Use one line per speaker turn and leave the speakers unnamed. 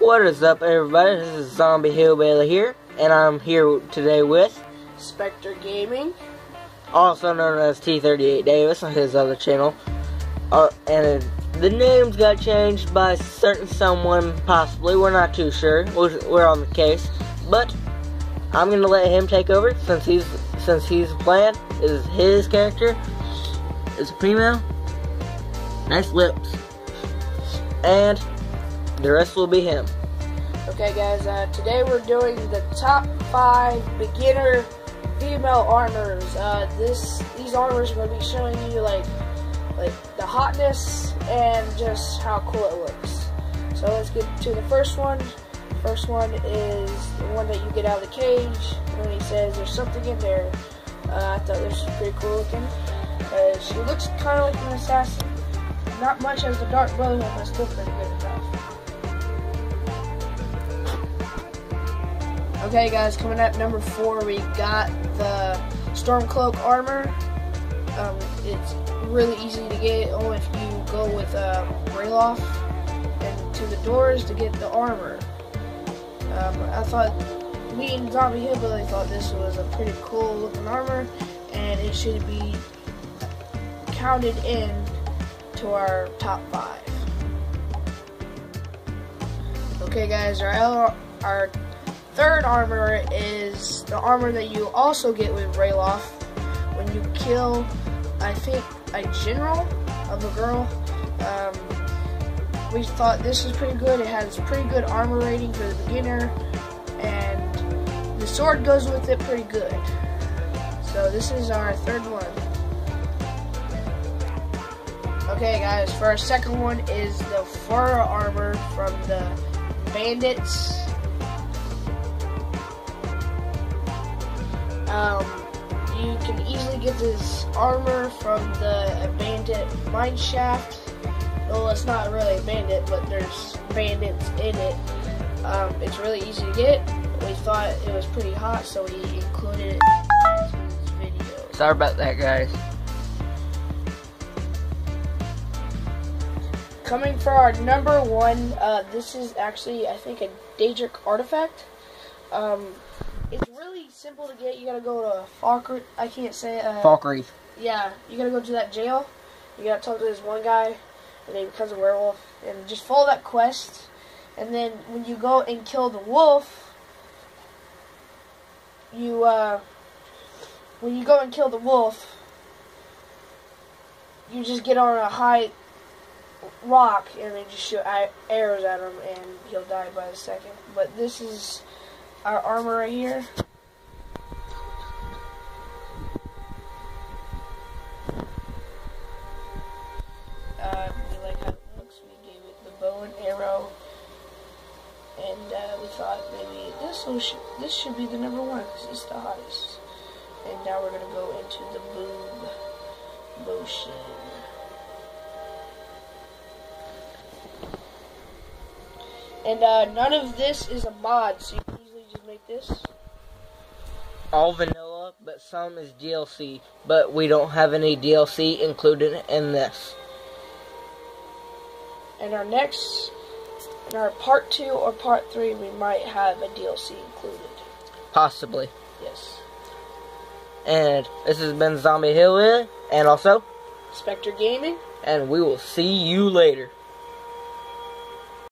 What is up, everybody? This is Zombie Hillbilly here, and I'm here today with,
Spectre Gaming.
also known as T38 Davis on his other channel. Uh, and the names got changed by certain someone, possibly. We're not too sure. We're, we're on the case, but I'm gonna let him take over since he's since he's playing. Is his character is a female. Nice lips, and the rest will be him.
Okay, guys, uh, today we're doing the top five beginner female armors. Uh, this These armors are going to be showing you, like, like the hotness and just how cool it looks. So let's get to the first one. First one is the one that you get out of the cage when he says there's something in there. Uh, I thought this was pretty cool looking. Uh, she looks kind of like an assassin. Not much as the Dark Brotherhood, but still pretty good enough. Okay, guys, coming up number four, we got the Stormcloak armor. Um, it's really easy to get only if you go with um, Ralof and to the doors to get the armor. Um, I thought, me and Zombie Hillbilly thought this was a pretty cool looking armor, and it should be counted in to our top five. Okay, guys, our our third armor is the armor that you also get with Ralof when you kill, I think, a general of a girl. Um, we thought this was pretty good. It has pretty good armor rating for the beginner, and the sword goes with it pretty good. So this is our third one. Okay, guys, for our second one is the fur armor from the bandits. Um, you can easily get this armor from the bandit mine shaft. Well, it's not really a bandit, but there's bandits in it. Um, it's really easy to get. We thought it was pretty hot, so we included it in this video.
Sorry about that, guys.
Coming for our number one, uh, this is actually, I think, a Daedric artifact. Um, it's really simple to get. You gotta go to Falkreath. I can't say uh,
Falkreath.
Yeah, you gotta go to that jail. You gotta talk to this one guy, and he becomes a werewolf. And just follow that quest. And then when you go and kill the wolf, you uh, when you go and kill the wolf, you just get on a high rock and then just shoot arrows at him, and he'll die by the second. But this is our armor right here. Uh, we like how it looks. We gave it the bow and arrow, and uh, we thought maybe this should this should be the number one because it's the hottest. And now we're gonna go into the boob motion. And uh, none of this is a mod, so you make this.
all vanilla, but some is DLC. But we don't have any DLC included in this.
And our next, in our part two or part three, we might have a DLC included.
Possibly.
Yes.
And this has been Zombie Hill, and also,
Spectre Gaming.
and we will see you later.